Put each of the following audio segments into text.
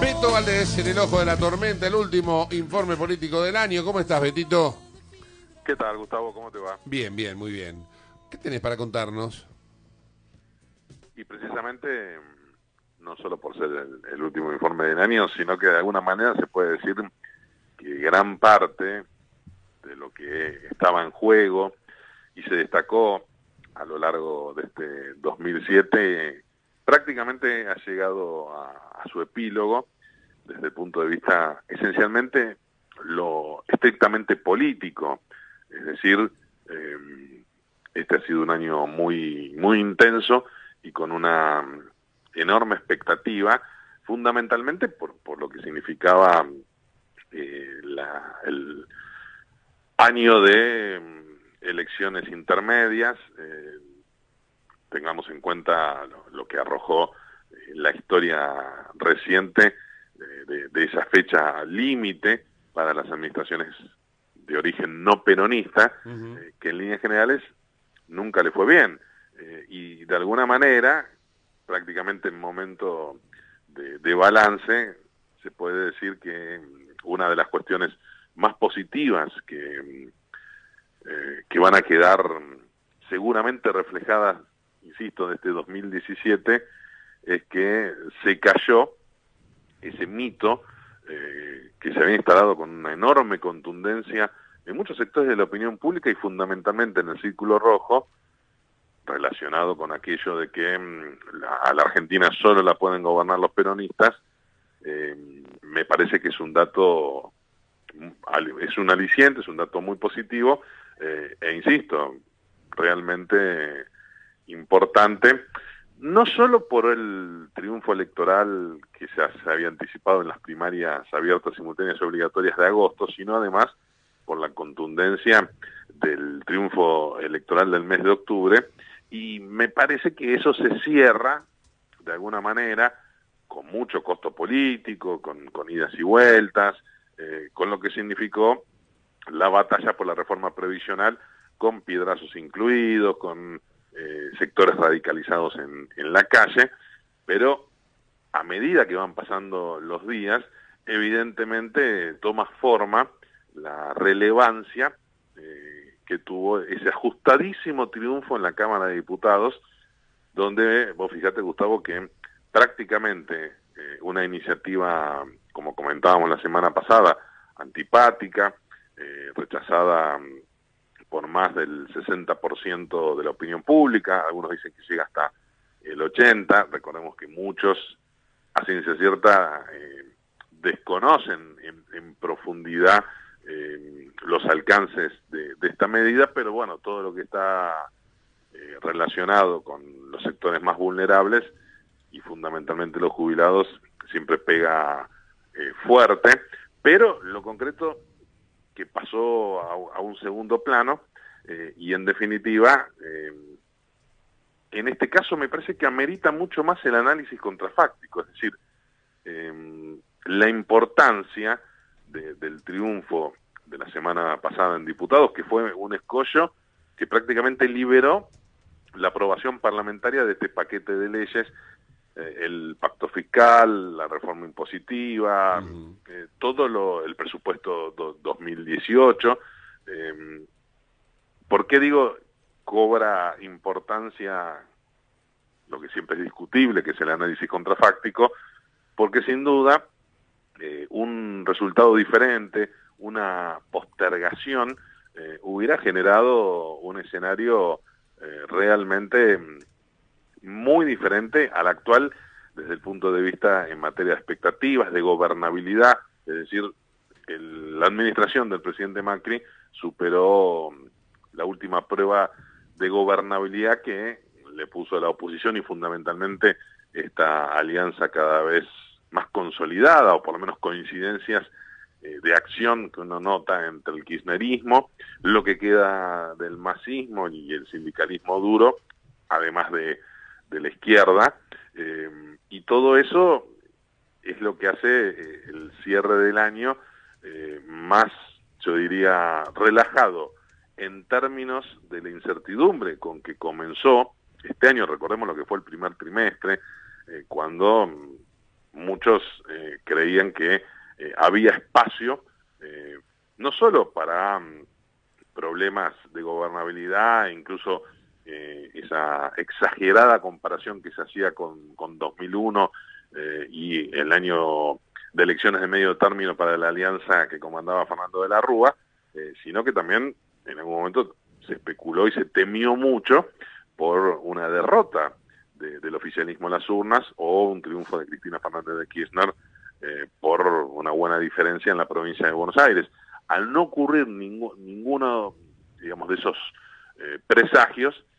Beto Valdés en el ojo de la tormenta, el último informe político del año. ¿Cómo estás, Betito? ¿Qué tal, Gustavo? ¿Cómo te va? Bien, bien, muy bien. ¿Qué tenés para contarnos? Y precisamente, no solo por ser el, el último informe del año, sino que de alguna manera se puede decir que gran parte de lo que estaba en juego y se destacó a lo largo de este 2007 prácticamente ha llegado a, a su epílogo desde el punto de vista esencialmente lo estrictamente político, es decir, eh, este ha sido un año muy muy intenso y con una enorme expectativa, fundamentalmente por, por lo que significaba eh, la, el año de elecciones intermedias, eh, tengamos en cuenta lo, que arrojó la historia reciente de, de, esa fecha límite para las administraciones de origen no peronista, uh -huh. eh, que en líneas generales nunca le fue bien. Eh, y de alguna manera, prácticamente en momento de, de, balance, se puede decir que una de las cuestiones más positivas que, eh, que van a quedar seguramente reflejadas, insisto, de este 2017, es que se cayó ese mito eh, que se había instalado con una enorme contundencia en muchos sectores de la opinión pública y fundamentalmente en el Círculo Rojo, relacionado con aquello de que mm, la, a la Argentina solo la pueden gobernar los peronistas, eh, me parece que es un dato, es un aliciente, es un dato muy positivo, eh, e insisto, realmente importante, no solo por el triunfo electoral que se, se había anticipado en las primarias abiertas, simultáneas y obligatorias de agosto, sino además por la contundencia del triunfo electoral del mes de octubre, y me parece que eso se cierra, de alguna manera, con mucho costo político, con, con idas y vueltas, eh, con lo que significó la batalla por la reforma previsional, con piedrazos incluidos, con eh, sectores radicalizados en, en la calle, pero a medida que van pasando los días, evidentemente toma forma la relevancia eh, que tuvo ese ajustadísimo triunfo en la Cámara de Diputados, donde, vos fíjate Gustavo, que prácticamente eh, una iniciativa, como comentábamos la semana pasada, antipática, eh, rechazada por más del 60% de la opinión pública, algunos dicen que llega hasta el 80%, recordemos que muchos, a ciencia cierta, eh, desconocen en, en profundidad eh, los alcances de, esta medida, pero bueno, todo lo que está eh, relacionado con los sectores más vulnerables y fundamentalmente los jubilados siempre pega eh, fuerte, pero lo concreto que pasó a, un segundo plano eh, y en definitiva, eh, en este caso me parece que amerita mucho más el análisis contrafáctico, es decir, eh, la importancia de, del triunfo de la semana pasada en diputados, que fue un escollo que prácticamente liberó la aprobación parlamentaria de este paquete de leyes, el pacto fiscal, la reforma impositiva, uh -huh. eh, todo lo, el presupuesto do, 2018. Eh, ¿Por qué digo cobra importancia lo que siempre es discutible, que es el análisis contrafáctico? Porque sin duda eh, un resultado diferente, una postergación, eh, hubiera generado un escenario eh, realmente muy diferente al actual desde el punto de vista en materia de expectativas, de gobernabilidad, es decir, el, la administración del presidente Macri superó la última prueba de gobernabilidad que le puso a la oposición y fundamentalmente esta alianza cada vez más consolidada o por lo menos coincidencias eh, de acción que uno nota entre el kirchnerismo, lo que queda del masismo y el sindicalismo duro, además de, de la izquierda, eh, y todo eso es lo que hace eh, el cierre del año eh, más, yo diría, relajado en términos de la incertidumbre con que comenzó este año, recordemos lo que fue el primer trimestre, eh, cuando muchos creían que había espacio no solo para mm, problemas de gobernabilidad, incluso eh, esa exagerada comparación que se hacía con, con 2001 eh, y el año de elecciones de medio término para la alianza que comandaba Fernando de la Rúa, eh, sino que también en algún momento se especuló y se temió mucho por una derrota del oficialismo en las urnas o un triunfo de Cristina Fernández de Kirchner por una buena diferencia en la provincia de Buenos Aires. Al no ocurrir ninguno, digamos, de esos presagios, eh,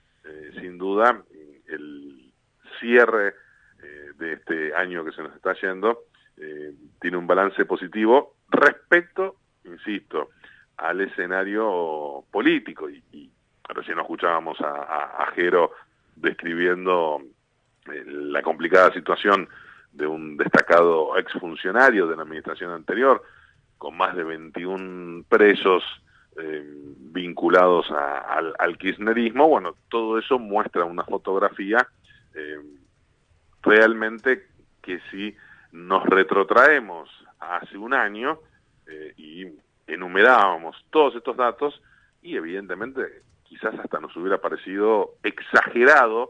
sin duda el cierre eh, de este año que se nos está yendo eh, tiene un balance positivo respecto, insisto, al escenario político. Y, y recién escuchábamos a, Jero describiendo la complicada situación de un destacado exfuncionario de la administración anterior, con más de 21 presos eh, vinculados al, kirchnerismo, bueno, todo eso muestra una fotografía eh, realmente que si nos retrotraemos hace un año eh, y enumerábamos todos estos datos y evidentemente quizás hasta nos hubiera parecido exagerado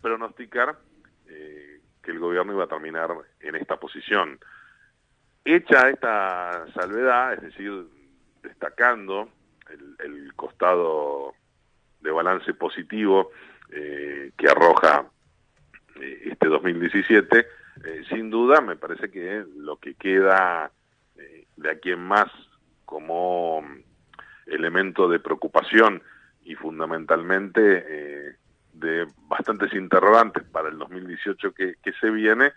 pronosticar que el gobierno iba a terminar en esta posición. Hecha esta salvedad, es decir, destacando el, costado de balance positivo eh, que arroja eh, este 2017, eh, sin duda me parece que lo que queda de aquí en más como elemento de preocupación y fundamentalmente de bastantes interrogantes para el 2018 que, que se viene,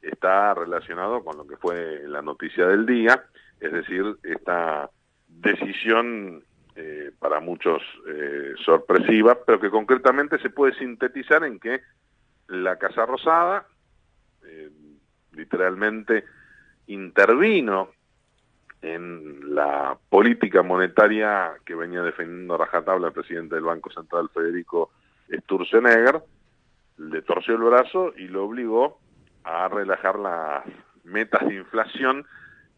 está relacionado con lo que fue la noticia del día, es decir, esta decisión eh, para muchos eh, sorpresiva, pero que concretamente se puede sintetizar en que la Casa Rosada eh, literalmente intervino en la política monetaria que venía defendiendo rajatabla el presidente del Banco Central Federico Sturzenegger, le torció el brazo y lo obligó a relajar las metas de inflación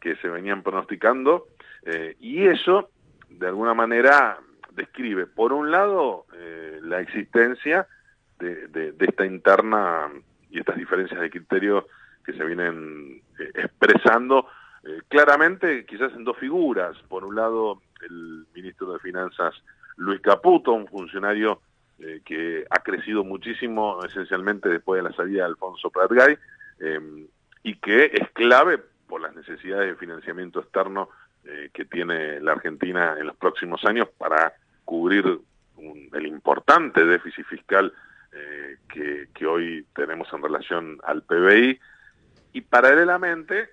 que se venían pronosticando eh, y eso, de alguna manera, describe, por un lado, eh, la existencia de, esta interna y estas diferencias de criterio que se vienen eh, expresando claramente, quizás en dos figuras. Por un lado, el ministro de Finanzas, Luis Caputo, un funcionario que ha crecido muchísimo, esencialmente después de la salida de Alfonso Pratgay, y que es clave por las necesidades de financiamiento externo eh, que tiene la Argentina en los próximos años para cubrir el importante déficit fiscal eh, que, hoy tenemos en relación al PBI y paralelamente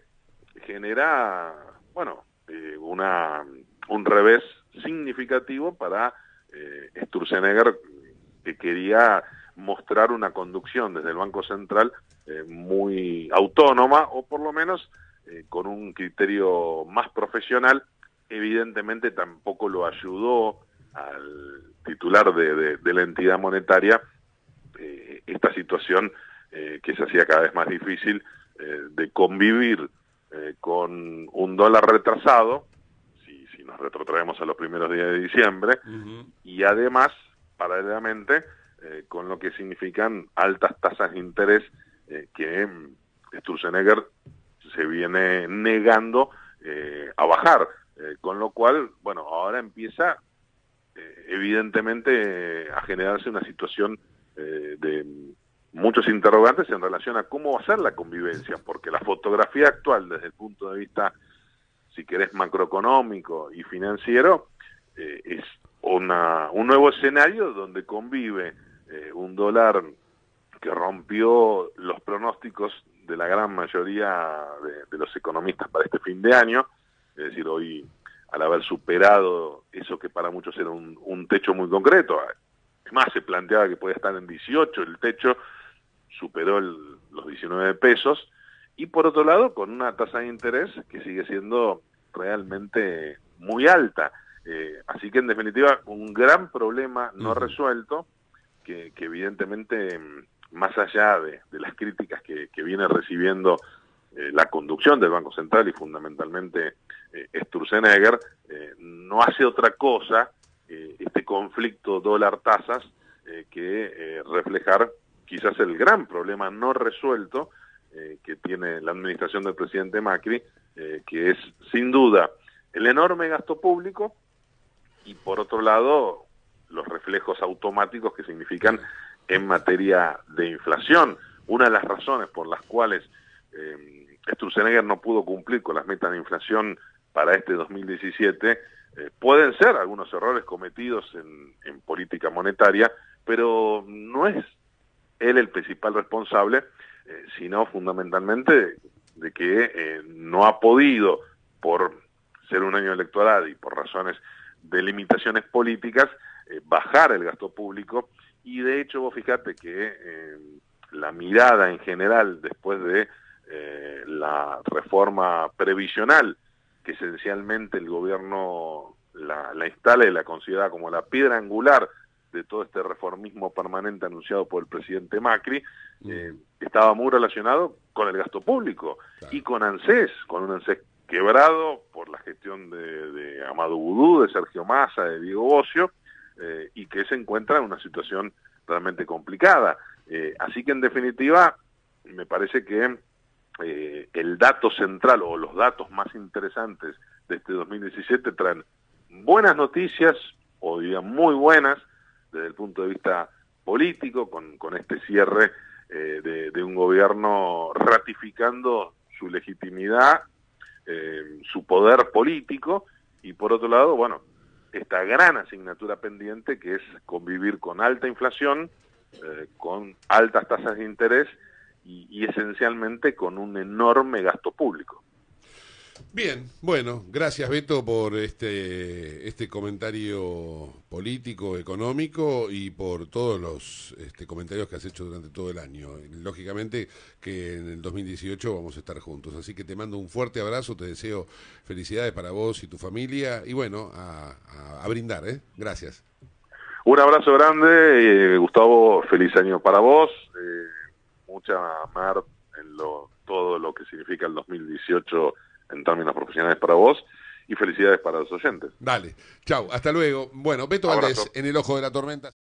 genera, bueno, eh, una, un revés significativo para Sturzenegger que quería mostrar una conducción desde el Banco Central muy autónoma o por lo menos eh, con un criterio más profesional, evidentemente tampoco lo ayudó al titular de, la entidad monetaria eh, esta situación eh, que se hacía cada vez más difícil de convivir con un dólar retrasado, si, si, nos retrotraemos a los primeros días de diciembre, y además, paralelamente, con lo que significan altas tasas de interés que Sturzenegger se viene negando eh, a bajar, eh, con lo cual, bueno, ahora empieza eh, evidentemente a generarse una situación de muchos interrogantes en relación a cómo va a ser la convivencia, porque la fotografía actual desde el punto de vista, si querés, macroeconómico y financiero, es una, un nuevo escenario donde convive un dólar que rompió los pronósticos de la gran mayoría de, los economistas para este fin de año, es decir, hoy al haber superado eso que para muchos era un, techo muy concreto, es más, se planteaba que podía estar en 18, el techo superó los 19 pesos, y por otro lado, con una tasa de interés que sigue siendo realmente muy alta. Eh, así que en definitiva, un gran problema no resuelto, que, que evidentemente más allá de, las críticas que, viene recibiendo eh, la conducción del Banco Central y fundamentalmente eh, Sturzenegger, eh, no hace otra cosa este conflicto dólar-tasas que reflejar quizás el gran problema no resuelto que tiene la administración del presidente Macri, que es sin duda el enorme gasto público y por otro lado los reflejos automáticos que significan en materia de inflación. Una de las razones por las cuales eh, no pudo cumplir con las metas de inflación para este 2017 eh, pueden ser algunos errores cometidos en, política monetaria, pero no es él el principal responsable, eh, sino fundamentalmente de que eh, no ha podido, por ser un año electoral y por razones de limitaciones políticas, bajar el gasto público y de hecho vos fíjate que la mirada en general después de eh, la reforma previsional, que esencialmente el gobierno la, instala y la considera como la piedra angular de todo este reformismo permanente anunciado por el presidente Macri, mm. eh, estaba muy relacionado con el gasto público y con ANSES, con un ANSES quebrado por la gestión de, de Amado Vudú, de Sergio Massa, de Diego Bocio, eh, y que se encuentra en una situación realmente complicada. así que en definitiva, me parece que eh, el dato central o los datos más interesantes de este 2017 traen buenas noticias, o diría muy buenas, desde el punto de vista político, con, con este cierre eh, de, un gobierno ratificando su legitimidad, eh, su poder político, y por otro lado, bueno, esta gran asignatura pendiente que es convivir con alta inflación, con altas tasas de interés y, esencialmente con un enorme gasto público. Bien, bueno, gracias Beto por este, este comentario político, económico y por todos los este, comentarios que has hecho durante todo el año. Lógicamente que en el 2018 vamos a estar juntos, así que te mando un fuerte abrazo, te deseo felicidades para vos y tu familia y bueno, a, brindar, ¿eh? Gracias. Un abrazo grande, eh, Gustavo, feliz año para vos. Eh, mucha mar en lo, todo lo que significa el 2018 en términos profesionales para vos y felicidades para los oyentes. Dale, chao, hasta luego. Bueno, Beto Valdés en el ojo de la tormenta.